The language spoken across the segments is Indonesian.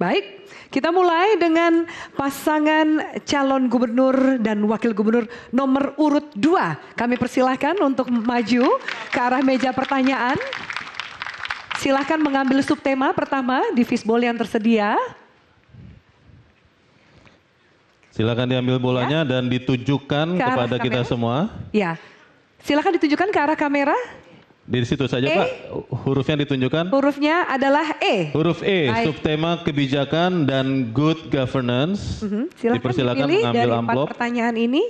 Baik, kita mulai dengan pasangan calon gubernur dan wakil gubernur nomor urut 2. Kami persilahkan untuk maju ke arah meja pertanyaan. Silahkan mengambil subtema pertama di fishbowl yang tersedia. Silakan diambil bolanya dan ditujukan Ke kepada kita kamera. semua. Ya, silakan ditunjukkan ke arah kamera. Di situ saja E. Pak, hurufnya ditunjukkan. Hurufnya adalah E. Huruf E, Baik. subtema kebijakan dan good governance. Mhm, Silakan Dipersilakan dipilih mengambil dari amplop. empat pertanyaan ini.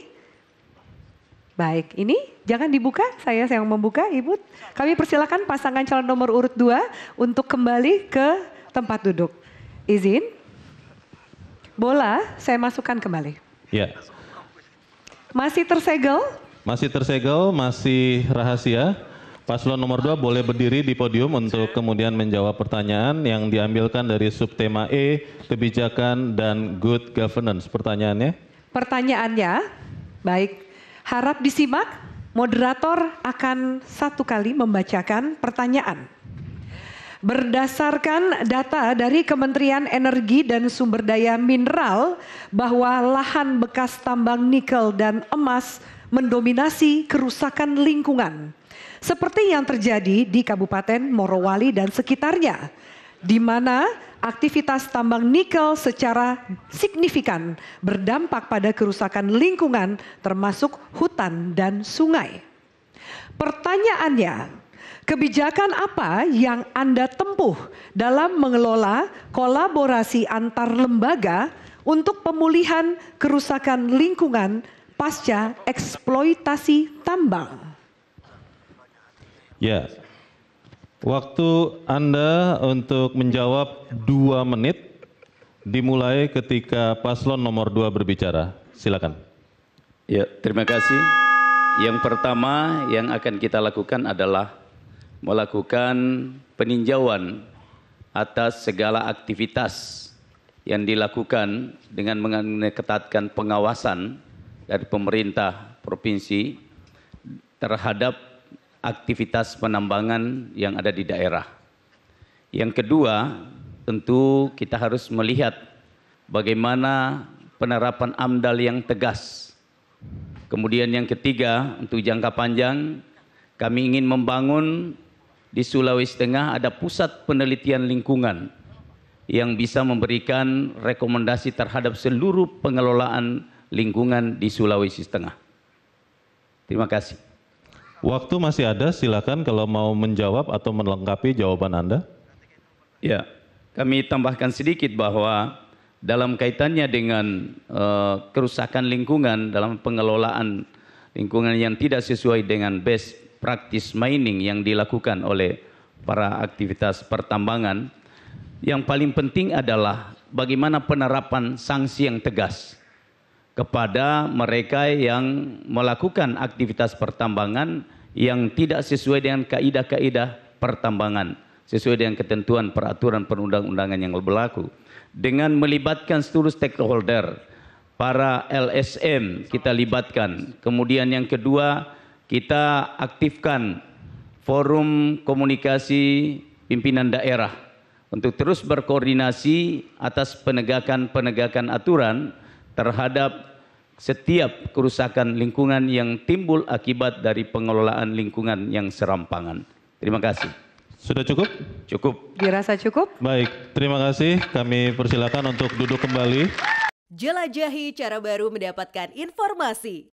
Baik, ini jangan dibuka, saya yang membuka, Ibu. Kami persilakan pasangan calon nomor urut 2 untuk kembali ke tempat duduk. Izin. Bola, saya masukkan kembali. Ya, Masih tersegel? masih tersegel, masih rahasia. Paslon nomor 2 boleh berdiri di podium untuk kemudian menjawab pertanyaan yang diambilkan dari subtema E, kebijakan dan good governance. Pertanyaannya? Pertanyaannya, baik. Harap disimak, moderator akan satu kali membacakan pertanyaan. Berdasarkan data dari Kementerian Energi dan Sumber Daya Mineral bahwa lahan bekas tambang nikel dan emas mendominasi kerusakan lingkungan. Seperti yang terjadi di Kabupaten Morowali dan sekitarnya, di mana aktivitas tambang nikel secara signifikan berdampak pada kerusakan lingkungan termasuk hutan dan sungai. Pertanyaannya, kebijakan apa yang Anda tempuh dalam mengelola kolaborasi antar lembaga untuk pemulihan kerusakan lingkungan pasca eksploitasi tambang? Ya. Waktu Anda untuk menjawab dua menit dimulai ketika paslon nomor dua berbicara. Silakan. Ya, terima kasih. Yang pertama yang akan kita lakukan adalah melakukan peninjauan atas segala aktivitas yang dilakukan dengan mengetatkan pengawasan dari pemerintah provinsi terhadap aktivitas penambangan yang ada di daerah. Yang kedua, tentu kita harus melihat bagaimana penerapan AMDAL yang tegas. Kemudian yang ketiga, untuk jangka panjang, kami ingin membangun di Sulawesi Tengah ada pusat penelitian lingkungan yang bisa memberikan rekomendasi terhadap seluruh pengelolaan lingkungan di Sulawesi Tengah. Terima kasih. Waktu masih ada, silakan kalau mau menjawab atau melengkapi jawaban Anda. Ya, kami tambahkan sedikit bahwa dalam kaitannya dengan eh, kerusakan lingkungan dalam pengelolaan lingkungan yang tidak sesuai dengan best practice mining yang dilakukan oleh para aktivitas pertambangan, yang paling penting adalah bagaimana penerapan sanksi yang tegas kepada mereka yang melakukan aktivitas pertambangan yang tidak sesuai dengan kaidah-kaidah pertambangan, sesuai dengan ketentuan peraturan perundang-undangan yang berlaku. Dengan melibatkan seluruh stakeholder, para LSM kita libatkan. Kemudian yang kedua, kita aktifkan forum komunikasi pimpinan daerah untuk terus berkoordinasi atas penegakan-penegakan aturan terhadap setiap kerusakan lingkungan yang timbul akibat dari pengelolaan lingkungan yang serampangan. Terima kasih. Sudah cukup? Cukup. Dirasa cukup? Baik, terima kasih. Kami persilakan untuk duduk kembali. Jelajahi cara baru mendapatkan informasi.